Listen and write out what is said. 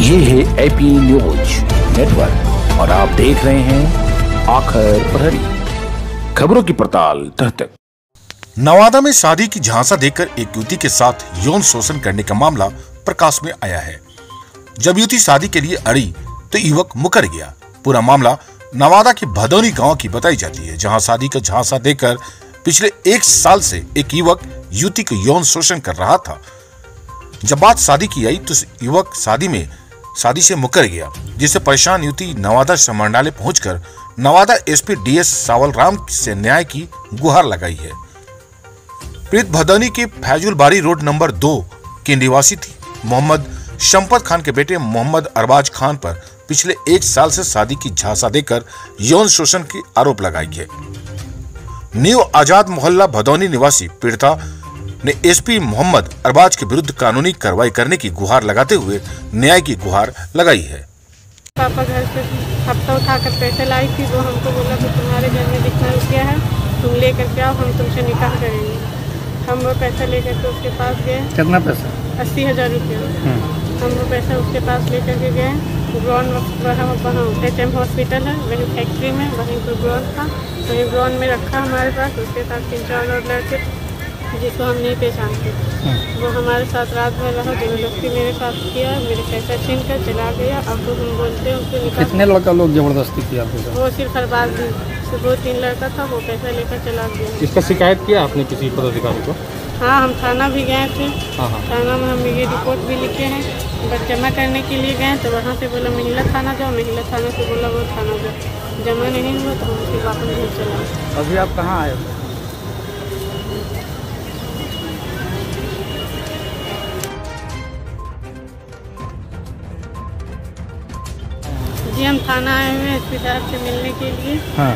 ये है AP news network और आप देख रहे हैं आखिर प्रहरी। खबरों की पड़ताल तह तक नवादा में शादी की झांसा देकर एक युवती के साथ यौन शोषण करने का मामला प्रकाश में आया है। जब युवती शादी के लिए अड़ी तो युवक मुकर गया। पूरा मामला नवादा के भदौनी गाँव की बताई जाती है, जहाँ शादी का झांसा देकर पिछले एक साल से एक युवक युवती को यौन शोषण कर रहा था। जब बात शादी की आई तो युवक शादी में शादी से मुकर गया, जिससे परेशान युवती नवादा समंडालय पहुंचकर नवादा एसपी डीएस सावल राम से न्याय की गुहार लगाई है। पीड़ित भदौनी के फैजुल बारी रोड नंबर दो की निवासी थी मोहम्मद शंपत खान के बेटे मोहम्मद अरबाज खान पर पिछले एक साल से शादी की झांसा देकर यौन शोषण के आरोप लगाई है। न्यू आज़ाद मोहल्ला भदौनी निवासी पीड़िता ने एसपी मोहम्मद अरबाज के विरुद्ध कानूनी कार्रवाई करने की गुहार लगाते हुए न्याय की गुहार लगाई है। पापा घर से हफ़्ता उठा कर पैसे लाई थी वो हमको बोला कि तुम्हारे घर में जितना रुपया है? तुम लेकर के आओ हम तुमसे निकाह करेंगे। हम वो पैसा लेकर के उसके पास गए। कितना पैसा? अस्सी हज़ार रुपया। हम वो पैसा उसके पास लेकर के गए। ग्राउंड वहाँ वहाँ एच एम हॉस्पिटल है वहीं फैक्ट्री में वहीं पर ग्राउंड था। वहीं ग्राउंड में रखा हमारे पास। उसके साथ तीन चार और लड़के जिसको हम नहीं पहचानते। वो हमारे साथ रात भर रहा ज़बरदस्ती मेरे साथ किया मेरे पैसा छीन कर चला गया। अब तो हम बोलते हैं उसको निकाल कितने लड़का लोग ज़बरदस्ती किया वो सिर्फ़ अरबाज दिन से दो तीन लड़का था वो पैसा लेकर चला गया। इसका शिकायत किया आपने किसी पदाधिकारी को? हाँ हम थाना भी गए थे। हाँ हाँ। थाना में हम ये रिपोर्ट भी लिखे हैं। बट जमा करने के लिए गए तो वहाँ से बोला महिला थाना जाओ। महिला थाना से बोला वो थाना जाओ। जमा नहीं हुआ तो हम फिर वापस घर चला अभी आप कहाँ आए? जी हम थाना आए हुए हैं एस से मिलने के लिए। हाँ।